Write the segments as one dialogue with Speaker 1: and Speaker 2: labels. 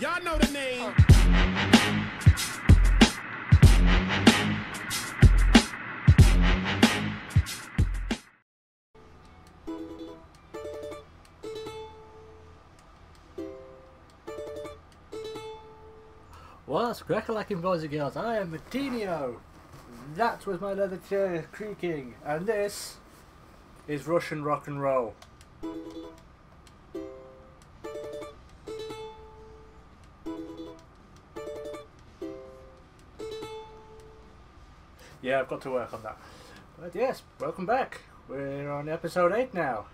Speaker 1: Y'all know the name.
Speaker 2: What's crackalacking boys and girls? I am Mattinho. That was my leather chair creaking, and this is Russian rock and roll. Yeah, I've got to work on that. But yes, welcome back. We're on episode 8 now.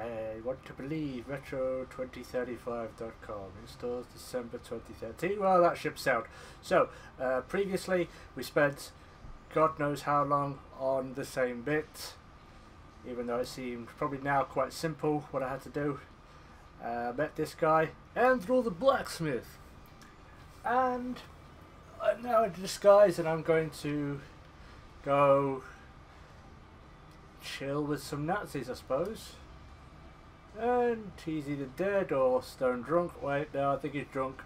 Speaker 2: I want to believe retro2035.com installs December 2013. Well, that ships out. So, uh, previously we spent God knows how long on the same bit, even though it seemed probably now quite simple what I had to do. Uh, met this guy, Andrew the blacksmith, and I'm now in disguise, and I'm going to go chill with some Nazis, I suppose. And he's either dead or stone drunk. Wait, no, I think he's drunk.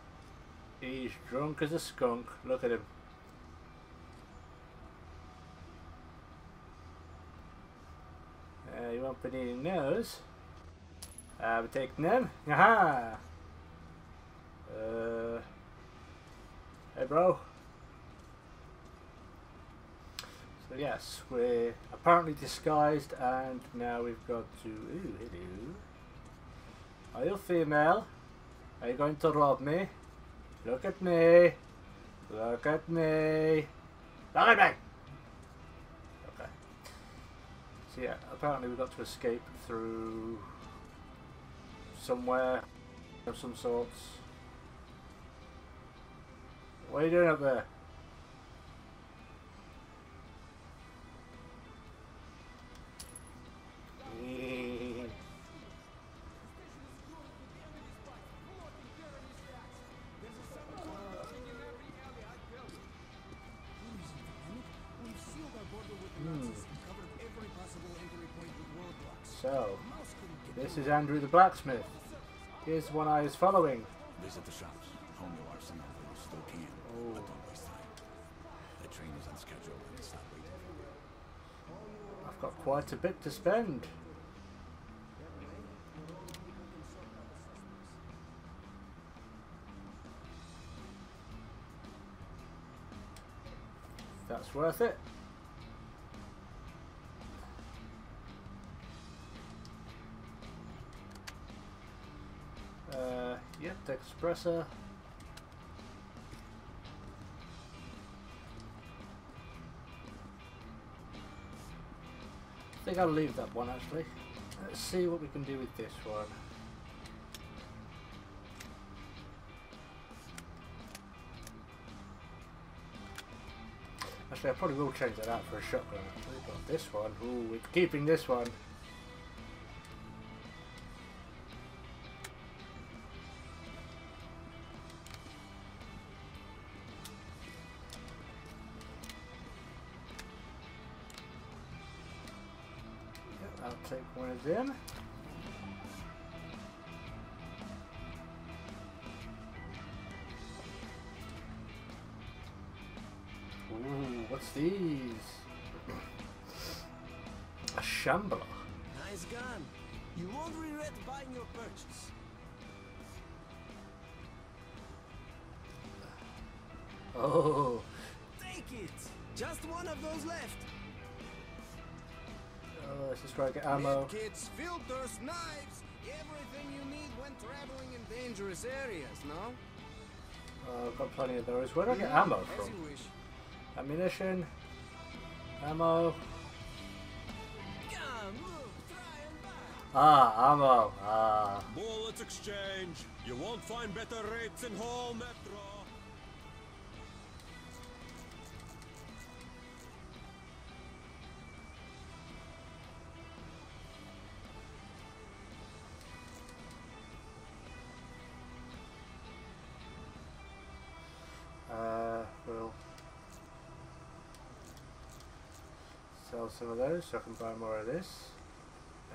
Speaker 2: He's drunk as a skunk. Look at him. Uh, you won't be needing those. We take them. Aha! Uh, hey, bro. So yes, we're apparently disguised, and now we've got to. Ooh, hello. Are you female? Are you going to rob me? Look at me. Look at me. Look at me. Okay. So yeah, apparently we've got to escape through somewhere of some sorts. What are you doing up there? So, this is Andrew the blacksmith. Here's one I is following.
Speaker 3: Visit the shops.
Speaker 2: Quite a bit to spend. That's worth it. Uh, yep, the espresso. Think I'll leave that one actually. Let's see what we can do with this one. Actually, I probably will change that out for a shotgun. We've got this one. Ooh, we're keeping this one.
Speaker 4: You won't regret buying your purchase.
Speaker 2: Oh,
Speaker 4: Take it. Just one of those left.
Speaker 2: oh let's just try to get ammo.
Speaker 4: Kits, filters, knives, everything you need when traveling in dangerous areas, no?
Speaker 2: Oh, I've got plenty of those. Where do I get ammo from? Ammunition, ammo. Ah, ammo. Ah.
Speaker 5: Bullets exchange. You won't find better rates in whole metro.
Speaker 2: Uh, we'll sell some of those so I can buy more of this.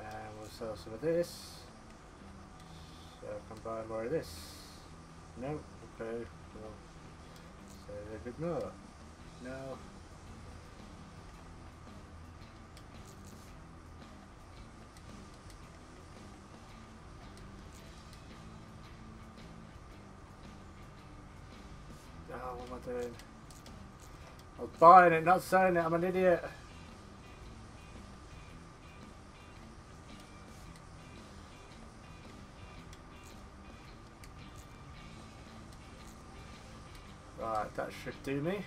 Speaker 2: And we'll sell some of this. So I can buy more of this. No, okay. Well, say a little bit more. No. Oh, what am I doing? I was buying it, not selling it. I'm an idiot. Right, that should do me.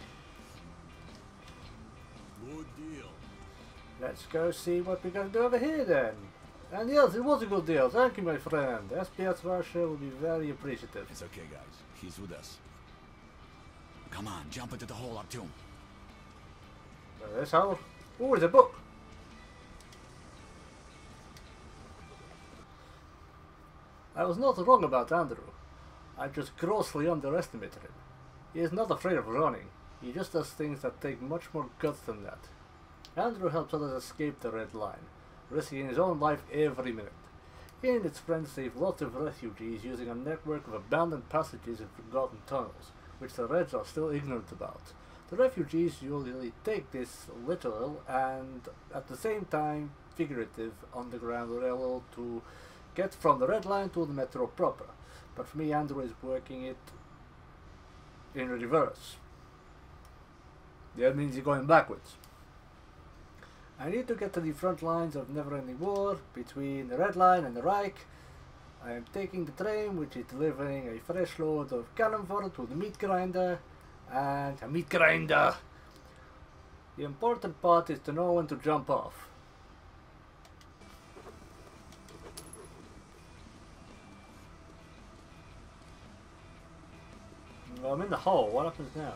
Speaker 3: Good deal.
Speaker 2: Let's go see what we're going to do over here then. And yes, it was a good deal. Thank you, my friend. SPS Russia will be very appreciative.
Speaker 3: It's okay, guys. He's with us. Come on, jump into the hole, up Artyom.
Speaker 2: Uh, This hole. Oh, there's a book. I was not wrong about Andrew. I just grossly underestimated him. He is not afraid of running. He just does things that take much more guts than that. Andrew helps others escape the Red Line, risking his own life every minute. He and his friends save lots of refugees using a network of abandoned passages and forgotten tunnels, which the Reds are still ignorant about. The refugees usually take this literal and at the same time figurative underground railroad to get from the Red Line to the metro proper. But for me, Andrew is working it in reverse. That means you're going backwards. I need to get to the front lines of never-ending war between the Red Line and the Reich. I am taking the train which is delivering a fresh load of cannon to the meat grinder and a meat grinder. The important part is to know when to jump off. Well, I'm in the hole. What happens now?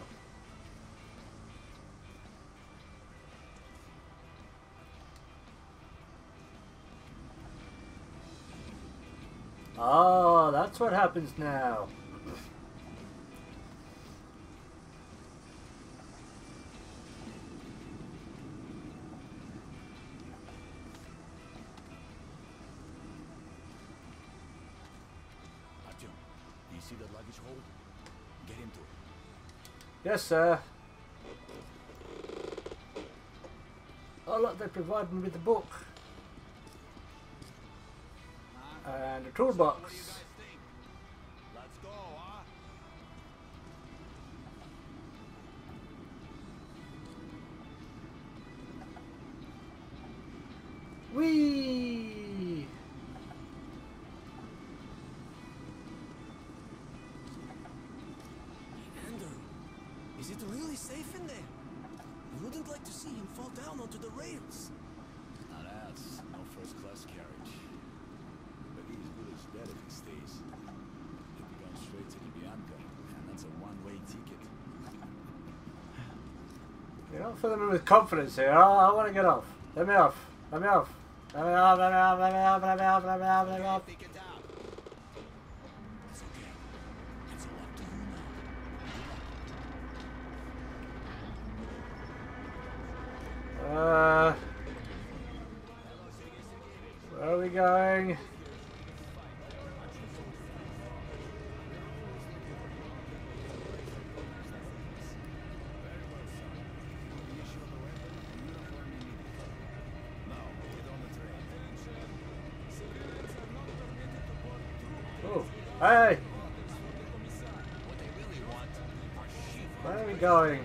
Speaker 2: Oh, that's what happens now. Yes, sir. Oh, look, they provide me with the book. And a toolbox.
Speaker 5: Let's go, huh?
Speaker 2: Whee!
Speaker 4: Safe in there? I wouldn't like to see him fall down onto the rails.
Speaker 3: Not us. No first class carriage. But he's good as dead if he stays. He'll be going straight to Lubyanka, and that's a one-way ticket.
Speaker 2: You're not filling me with confidence here. Oh, I want to get off. Let me off. Let me off. Let me off. Let me off. Let me off. Let me off. Let me off. Let me off.
Speaker 4: Think it out.
Speaker 2: Hey! Where are we going?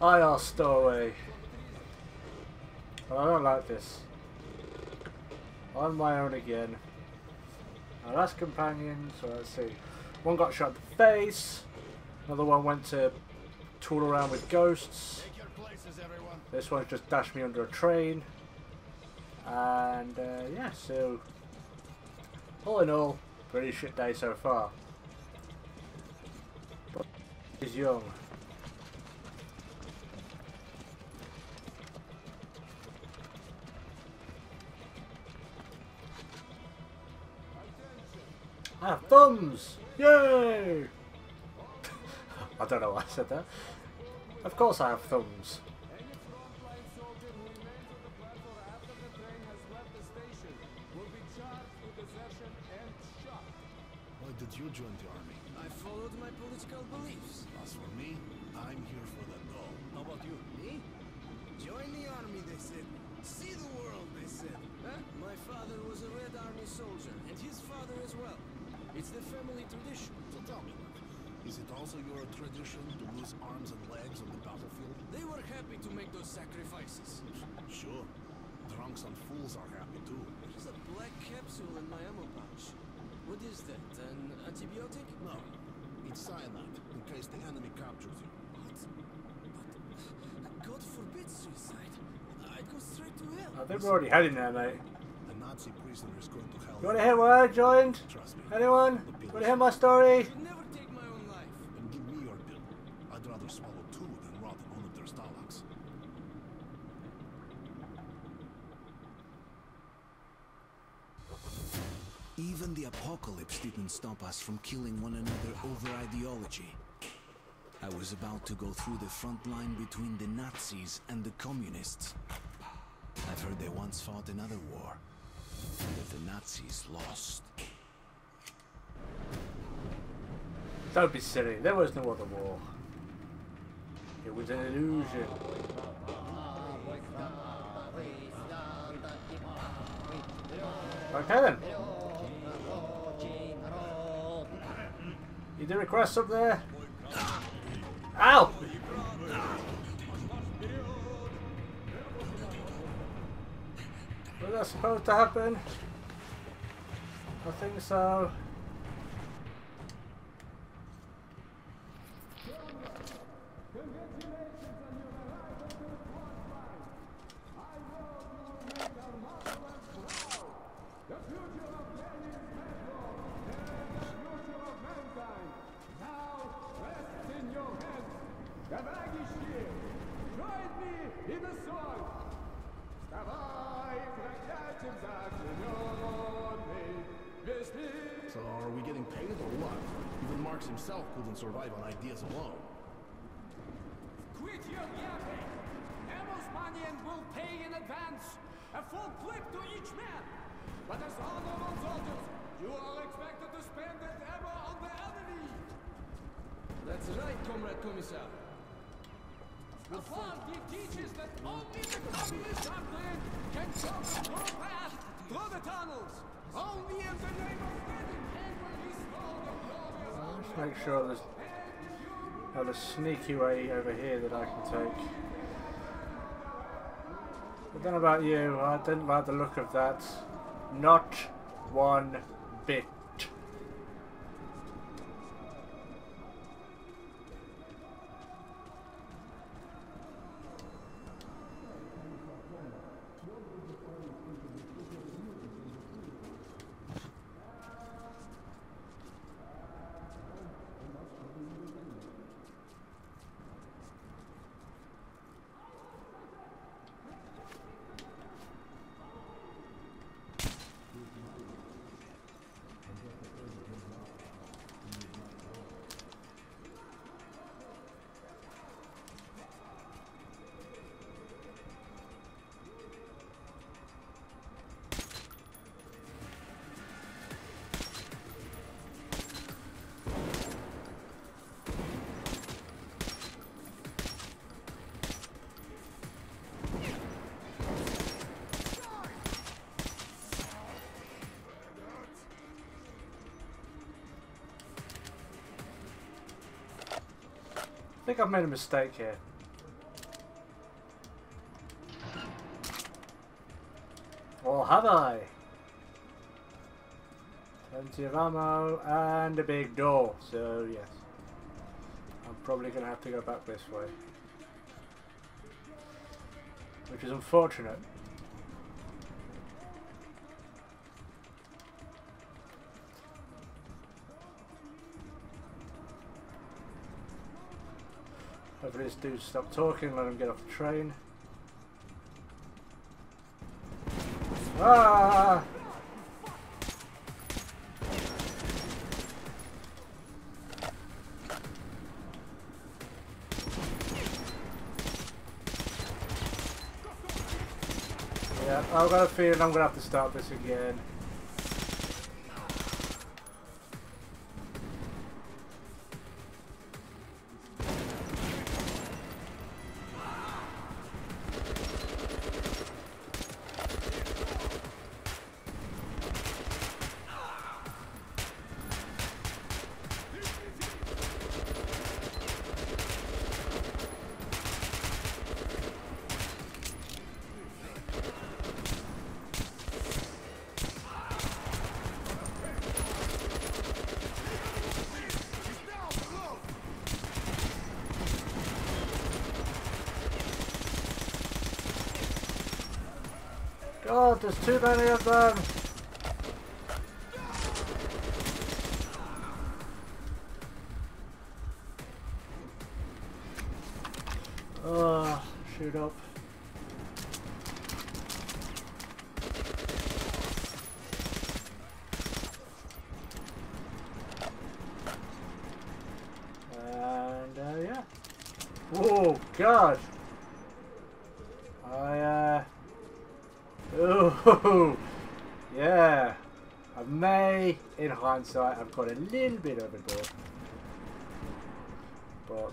Speaker 2: I are stowaway. I don't like this. On my own again. Our last companion, so let's see. One got shot in the face. Another one went to tool around with ghosts.
Speaker 4: Take your places, everyone.
Speaker 2: This one just dashed me under a train. And uh, yeah, so all in all, pretty shit day so far. But he's young. I have thumbs! Yay! I don't know why I said that. Of course I have thumbs.
Speaker 6: Did you join the army?
Speaker 4: I followed my political beliefs.
Speaker 6: As for me, I'm here for the dough. How about you?
Speaker 4: Me? Join the army, they said. See the world, they said. Huh? My father was a Red Army soldier, and his father as well. It's the family tradition.
Speaker 6: So tell me, is it also your tradition to lose arms and legs on the battlefield?
Speaker 4: They were happy to make those sacrifices.
Speaker 6: Sure. Drunks and fools are happy too.
Speaker 4: There's a black capsule in my ammo pouch. What is that? An antibiotic?
Speaker 6: No, it's cyanide, in case the enemy captures you.
Speaker 4: What? But uh, God forbid suicide. I'd go straight to hell.
Speaker 2: I think we're already heading there, mate.
Speaker 6: The Nazi prisoner is going to hell.
Speaker 2: You want to hear where I joined?
Speaker 6: Trust me.
Speaker 2: Anyone? Want to hear my story?
Speaker 4: I'd never take my own life.
Speaker 6: Then give me your bill. I'd rather swallow two than rot in one of their Stalags.
Speaker 4: Even the apocalypse didn't stop us from killing one another over ideology. I was about to go through the front line between the Nazis and the communists. I've heard they once fought another war, and that the Nazis lost.
Speaker 2: Don't be silly. There was no other war. It was an illusion. Okay then. You did request up there? Ow! Was that supposed to happen? I think so.
Speaker 6: Are we getting paid or what? Even Marx himself couldn't survive on ideas alone.
Speaker 1: Quit your yapping! Amos Manian will pay in advance. A full clip to each man. But as honorable soldiers, you are expected to spend that ammo on the enemy.
Speaker 4: That's right, Comrade Commissar.
Speaker 1: The party teaches that only the communist champion can show the true path through the tunnels. Only in the name of
Speaker 2: make sure there's not a sneaky way over here that I can take. I don't know about you, I didn't like the look of that. Not one I think I've made a mistake here. Or have I? Plenty of ammo and a big door, so yes. I'm probably going to have to go back this way. Which is unfortunate. Hopefully this dude stop talking, let him get off the train. Ah! Yeah, I've got a feeling I'm gonna have to start this again. There's too many of them. Oh, shoot up. And uh, yeah. Oh God. I uh. Yeah. I may, in hindsight, have got a little bit overboard. But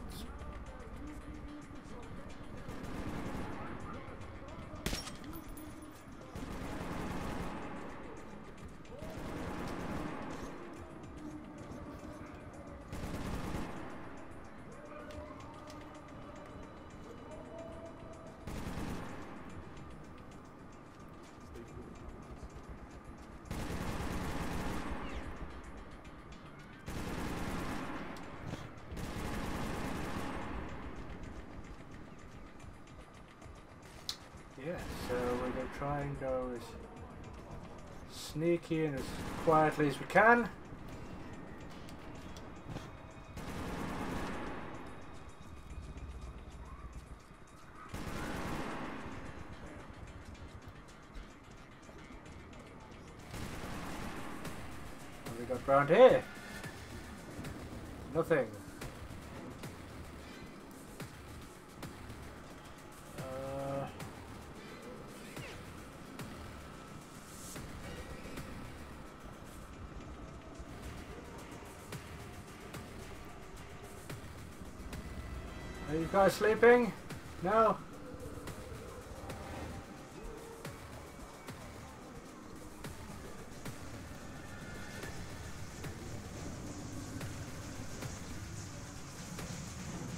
Speaker 2: Yeah, so we're going to try and go as sneaky and as quietly as we can. What we got round here? Guys sleeping? No?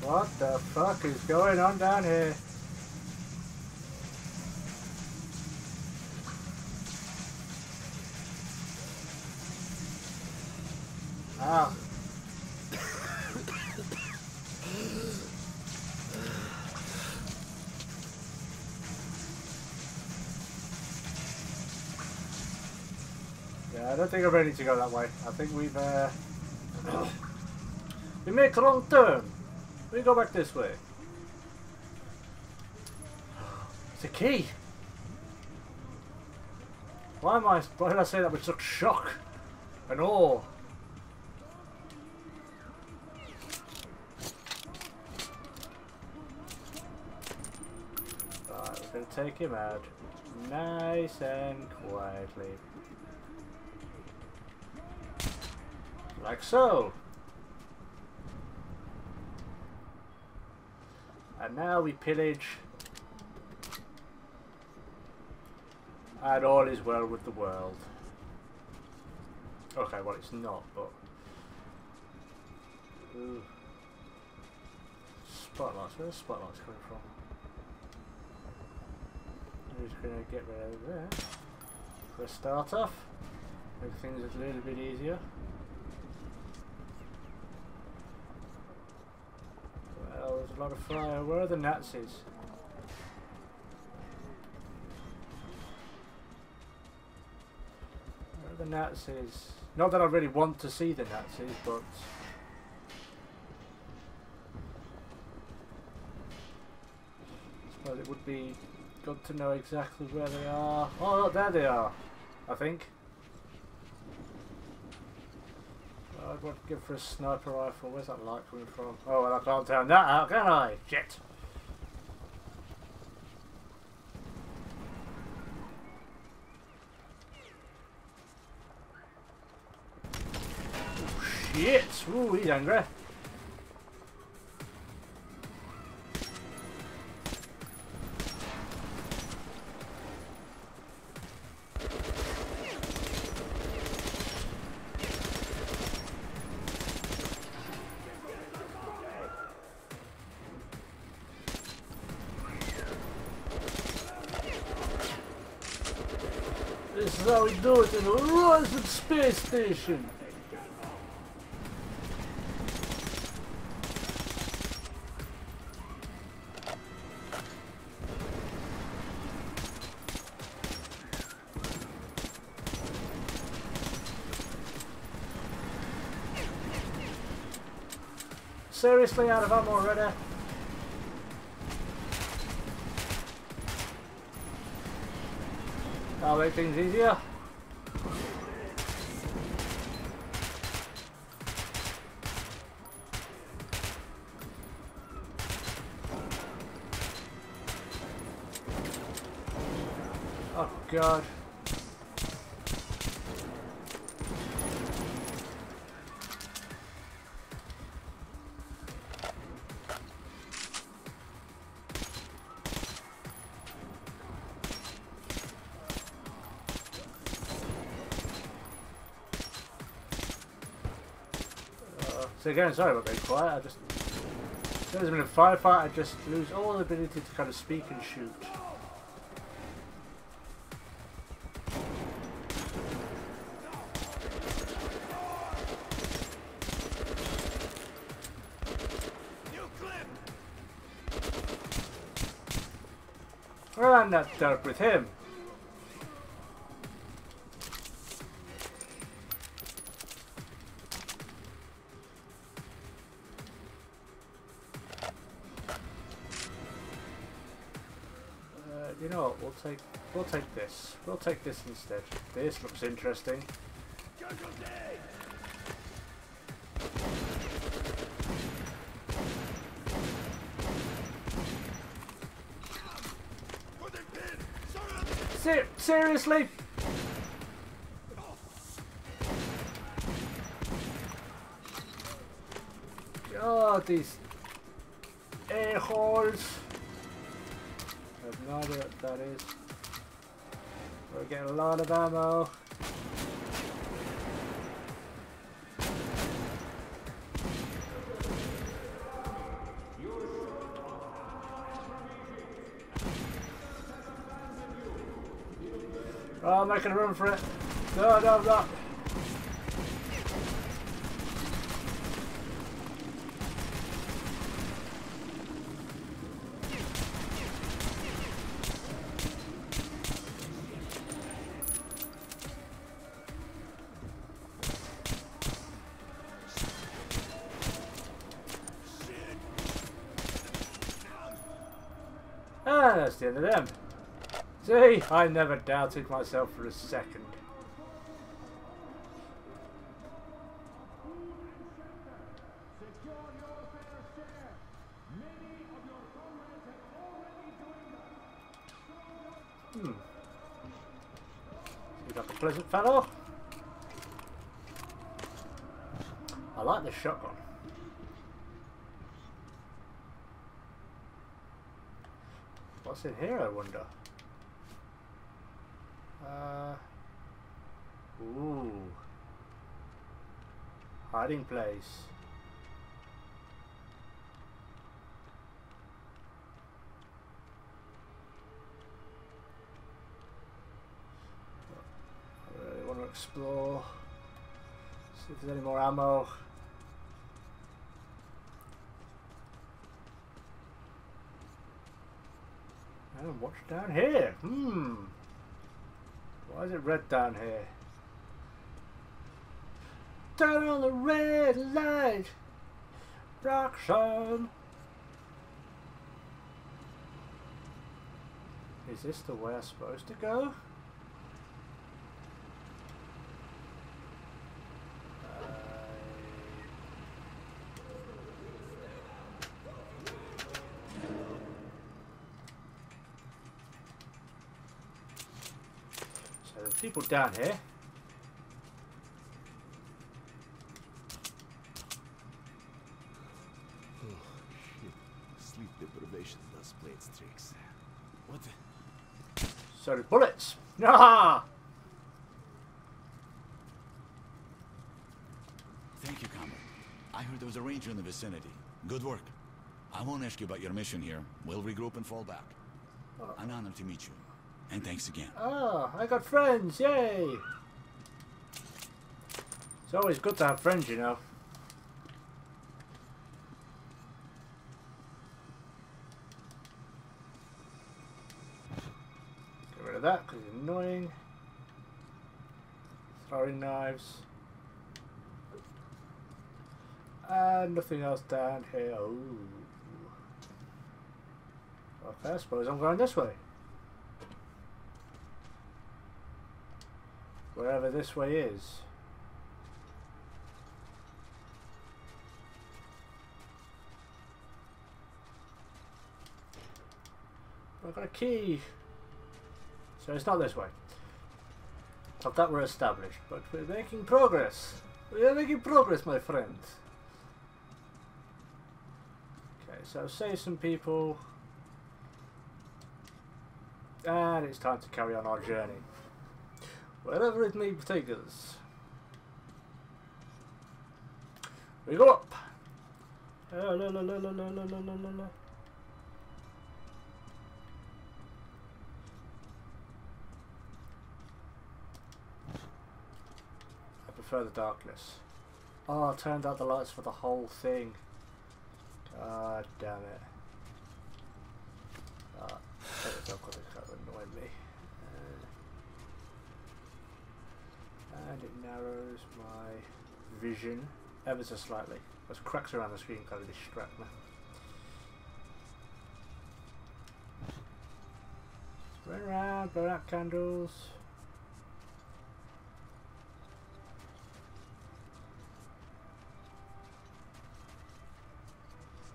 Speaker 2: What the fuck is going on down here? Ah. Yeah, I don't think I'm ready to go that way. I think we've uh, we make a wrong turn. We go back this way. It's a key. Why am I? Why did I say that with such shock and awe? We're gonna take him out, nice and quietly, like so. And now we pillage. And all is well with the world. Okay, well it's not, but... Ooh. Spotlights, where the spotlights coming from? I'm just gonna get rid of. For a start off. Make things a little bit easier. Well, there's a lot of fire. Where are the Nazis? Where are the Nazis? Not that I really want to see the Nazis, but... I suppose it would be good to know exactly where they are. Oh, look, there they are, I think. I'd want to go for a sniper rifle. Where's that light coming from? Oh, well, I can't turn that out, can I? Shit. Oh, shit! Ooh, he's angry. in the Russian space station. Seriously out of ammo already? That'll make things easier. Again, sorry about being quiet. I just there's been a firefight. I just lose all ability to kind of speak and shoot. Well, I'm not dealt with him. Take we'll take this. We'll take this instead. This looks interesting. Ser seriously? God, these a-holes. What that is. We're getting a lot of ammo. Oh, I'm making run for it. No, no, no. See, I never doubted myself for a second. Hmm. Seems like a pleasant fellow. I like this shotgun. What's in here, I wonder? Uh, ooh. Hiding place. I really want to explore. See if there's any more ammo. And what's down here? Hmm. Why is it red down here? Turn on the red light. Roxanne. Is this the way I'm supposed to go? So there's people down here.
Speaker 3: Sleep deprivation does play its tricks. What the?
Speaker 2: So bullets. Ah!
Speaker 3: Thank you, comrade. I heard there was a ranger in the vicinity. Good work. I won't ask you about your mission here. We'll regroup and fall back. An honor to meet you. And thanks again.
Speaker 2: Oh, I got friends. Yay! It's always good to have friends, you know. Get rid of that because it's annoying. Throwing knives. And nothing else down here. Ooh. Okay, I suppose I'm going this way. Wherever this way is. I've got a key. So it's not this way. Thought that were established, but we're making progress. We are making progress, my friend. Okay, so save some people. And it's time to carry on our journey. Wherever it may take us. We go up. Ah, la, la, la, la, la, la, la, la, la. I prefer the darkness. Oh, I turned out the lights for the whole thing. God damn it. Ah, that is not going to annoy me. Uh, and it narrows my vision ever so slightly. Those cracks around the screen kind of distract me. Run around, blow out candles.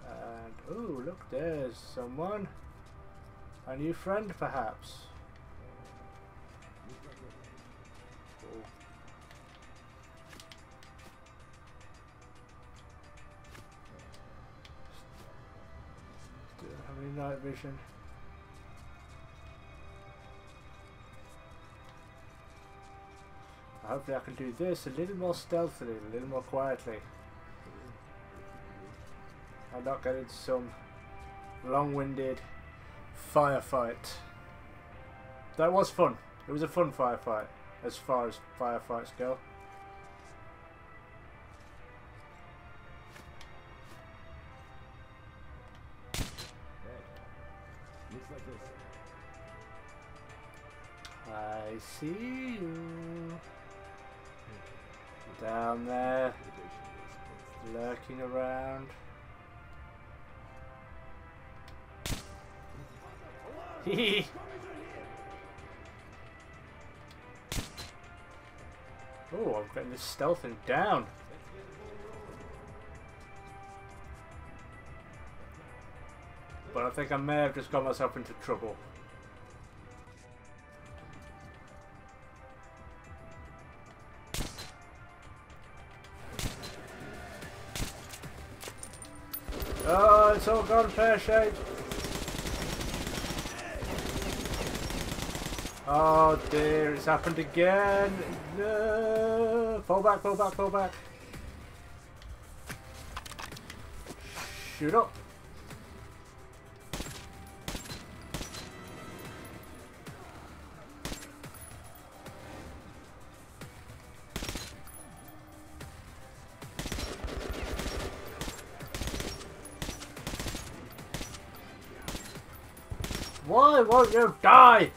Speaker 2: And oh, look, there's someone. A new friend, perhaps. Any night vision. Hopefully I can do this a little more stealthily, a little more quietly. And not get into some long-winded firefight. That was fun. It was a fun firefight, as far as firefights go.
Speaker 3: This
Speaker 2: stealthing down. But I think I may have just got myself into trouble. Oh, it's all gone pear-shaped. Oh dear, it's happened again. No. Fall back, fall back, fall back. Shoot up. Why won't you die?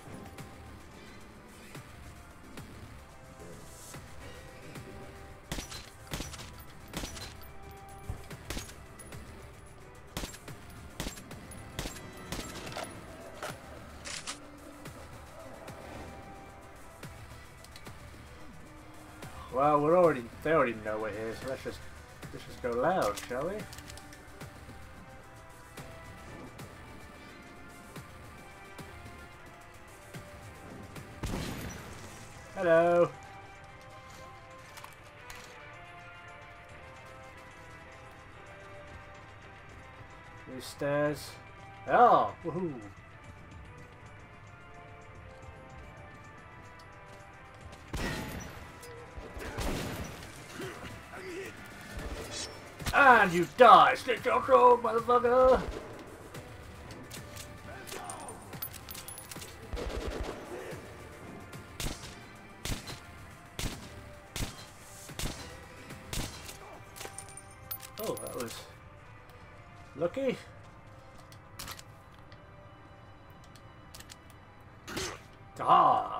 Speaker 2: Well, we're already, they already know we're here, so let's just, let's just go loud, shall we? Hello. New stairs. Oh, woohoo. You die! Slit your throat, motherfucker! Oh, that was lucky. Ah!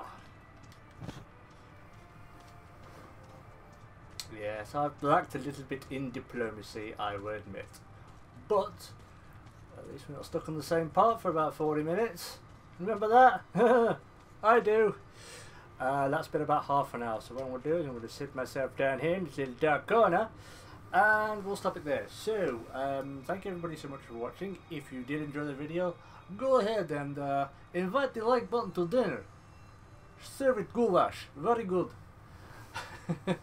Speaker 2: I've lacked a little bit in diplomacy, I will admit. But at least we're not stuck on the same part for about 40 minutes. Remember that? I do. Uh, that's been about half an hour, so what I'm going to do is I'm going to sit myself down here in this little dark corner and we'll stop it there. So, um, thank you everybody so much for watching. If you did enjoy the video, go ahead and uh, invite the like button to dinner. Serve it goulash. Very good.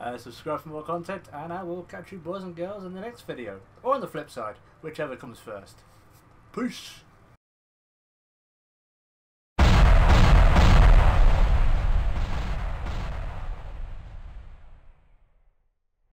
Speaker 2: uh, subscribe for more content, and I will catch you boys and girls in the next video. Or on the flip side, whichever comes first. Peace.